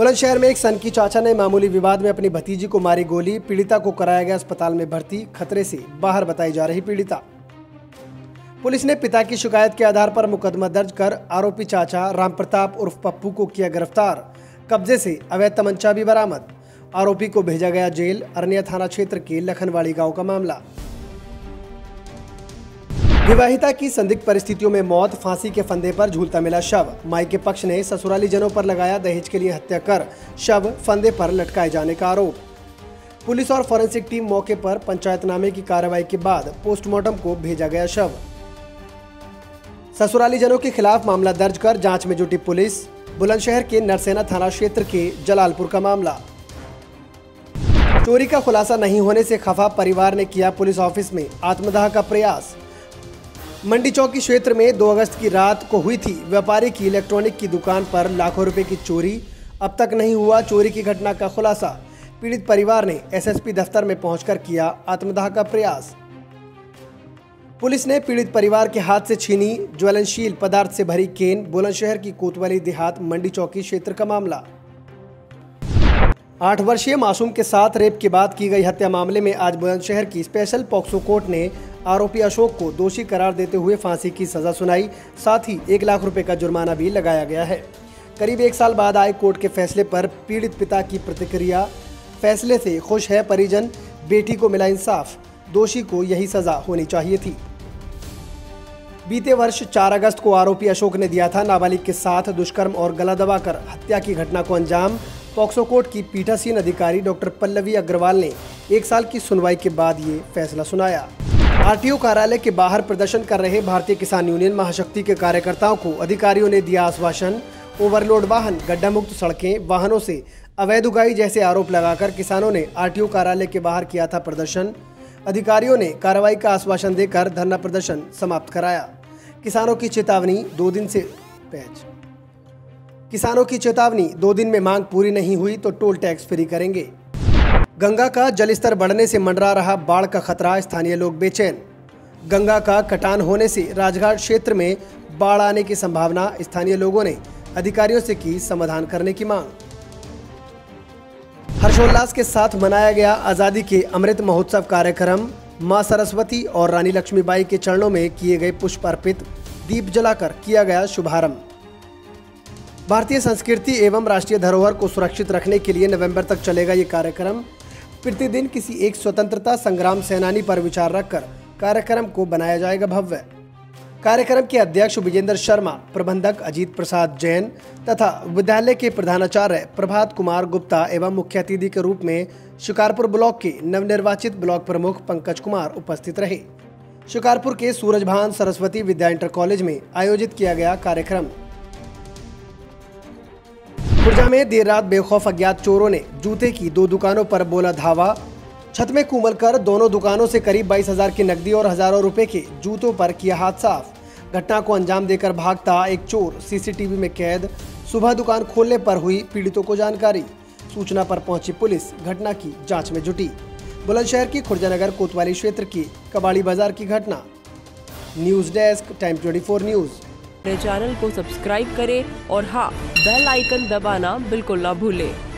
बुलंदशहर में एक सन की चाचा ने मामूली विवाद में अपनी भतीजी को मारी गोली। पीड़िता को कराया गया अस्पताल में भर्ती, खतरे से बाहर बताई जा रही पीड़िता। पुलिस ने पिता की शिकायत के आधार पर मुकदमा दर्ज कर आरोपी चाचा राम प्रताप उर्फ़ पप्पू को किया गिरफ़्तार। कब्जे से अवैध तमंचा भी बरामद। आरोपी को भेजा गया जेल, अरनिया थाना क्षेत्र के लखनवाड़ी गाँव का मामला। विवाहिता की संदिग्ध परिस्थितियों में मौत, फांसी के फंदे पर झूलता मिला शव। माई के पक्ष ने ससुराली जनों पर लगाया दहेज के लिए हत्या कर शव फंदे पर लटकाए जाने का आरोप। पुलिस और फॉरेंसिक टीम मौके पर पंचायतनामे की कार्रवाई के बाद पोस्टमार्टम को भेजा गया शव। ससुराली जनों के खिलाफ मामला दर्ज कर जाँच में जुटी पुलिस। बुलंदशहर के नरसेना थाना क्षेत्र के जलालपुर का मामला। चोरी का खुलासा नहीं होने से खफा परिवार ने किया पुलिस ऑफ़िस में आत्मदाह का प्रयास। मंडी चौकी क्षेत्र में 2 अगस्त की रात को हुई थी व्यापारी की इलेक्ट्रॉनिक की दुकान पर लाखों रुपए की चोरी। अब तक नहीं हुआ चोरी की घटना का खुलासा। पीड़ित परिवार ने एसएसपी दफ्तर में पहुंचकर किया आत्मदाह का प्रयास। पुलिस ने पीड़ित परिवार के हाथ से छीनी ज्वलनशील पदार्थ से भरी केन, बुलंदशहर की कोतवाली देहात मंडी चौकी क्षेत्र का मामला। आठ वर्षीय मासूम के साथ रेप के बाद की गई हत्या मामले में आज बुलंदशहर की स्पेशल पॉक्सो कोर्ट ने आरोपी अशोक को दोषी करार देते हुए फांसी की सजा सुनाई, साथ ही एक लाख रुपए का जुर्माना भी लगाया गया है। करीब एक साल बाद आए कोर्ट के फैसले पर पीड़ित पिता की प्रतिक्रिया, फैसले से खुश है परिजन, बेटी को मिला इंसाफ, दोषी को यही सजा होनी चाहिए थी। बीते वर्ष 4 अगस्त को आरोपी अशोक ने दिया था नाबालिग के साथ दुष्कर्म और गला दबाकर हत्या की घटना को अंजाम। पॉक्सो कोर्ट की पीठासीन अधिकारी डॉक्टर पल्लवी अग्रवाल ने एक साल की सुनवाई के बाद ये फैसला सुनाया। आरटीओ कार्यालय के बाहर प्रदर्शन कर रहे भारतीय किसान यूनियन महाशक्ति के कार्यकर्ताओं को अधिकारियों ने दिया आश्वासन। ओवरलोड वाहन गड्ढा मुक्त सड़कें, वाहनों से अवैध उगाई जैसे आरोप लगाकर किसानों ने आरटीओ कार्यालय के बाहर किया था प्रदर्शन। अधिकारियों ने कार्रवाई का आश्वासन देकर धरना प्रदर्शन समाप्त कराया। किसानों की चेतावनी दो दिन से पैच। किसानों की चेतावनी दो दिन में मांग पूरी नहीं हुई तो टोल टैक्स फ्री करेंगे। गंगा का जलस्तर बढ़ने से मंडरा रहा बाढ़ का खतरा, स्थानीय लोग बेचैन। गंगा का कटान होने से राजघाट क्षेत्र में बाढ़ आने की संभावना, स्थानीय लोगों ने अधिकारियों से की समाधान करने की मांग। हर्षोल्लास के साथ मनाया गया आज़ादी के अमृत महोत्सव कार्यक्रम माँ सरस्वती और रानी लक्ष्मीबाई के चरणों में किए गए पुष्प अर्पित, दीप जलाकर किया गया शुभारंभ। भारतीय संस्कृति एवं राष्ट्रीय धरोहर को सुरक्षित रखने के लिए नवंबर तक चलेगा ये कार्यक्रम। प्रतिदिन किसी एक स्वतंत्रता संग्राम सेनानी पर विचार रखकर कार्यक्रम को बनाया जाएगा भव्य। कार्यक्रम के अध्यक्ष विजेंद्र शर्मा, प्रबंधक अजीत प्रसाद जैन तथा विद्यालय के प्रधानाचार्य प्रभात कुमार गुप्ता एवं मुख्य अतिथि के रूप में शिकारपुर ब्लॉक के नवनिर्वाचित ब्लॉक प्रमुख पंकज कुमार उपस्थित रहे। शिकारपुर के सूरजभान सरस्वती विद्या इंटर कॉलेज में आयोजित किया गया कार्यक्रम। खुर्जा में देर रात बेखौफ अज्ञात चोरों ने जूते की दो दुकानों पर बोला धावा। छत में कुमल कर दोनों दुकानों से करीब बाईस हज़ार की नकदी और हज़ारों रुपए के जूतों पर किया हाथ साफ़। घटना को अंजाम देकर भागता एक चोर, सीसीटीवी में कैद। सुबह दुकान खोलने पर हुई पीड़ितों को जानकारी। सूचना पर पहुँची पुलिस, घटना की जाँच में जुटी। बुलंदशहर की खुर्जानगर कोतवाली क्षेत्र की कबाड़ी बाज़ार की घटना। News desk, time 24 news. Channel को सब्सक्राइब करें और हाँ बेल आइकन दबाना बिल्कुल ना भूलें।